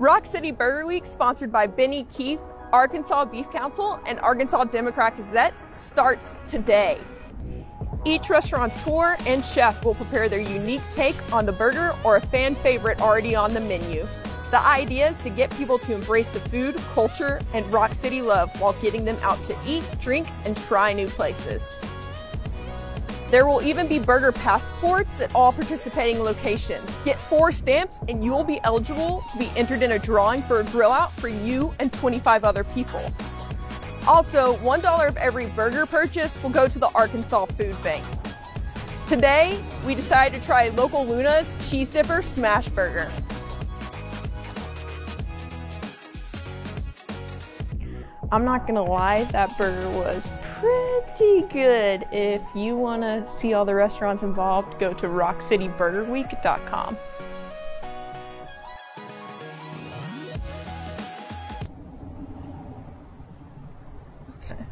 Rock City Burger Week, sponsored by Benny Keith, Arkansas Beef Council, and Arkansas Democrat Gazette, starts today. Each restaurateur and chef will prepare their unique take on the burger or a fan favorite already on the menu. The idea is to get people to embrace the food, culture, and Rock City love while getting them out to eat, drink, and try new places. There will even be burger passports at all participating locations. Get four stamps and you will be eligible to be entered in a drawing for a grill out for you and 25 other people. Also, $1 of every burger purchase will go to the Arkansas Food Bank. Today, we decided to try local Luna's Cheese Dipper Smash Burger. I'm not gonna lie, that burger was pretty good. If you wanna see all the restaurants involved, go to rockcityburgerweek.com. Okay.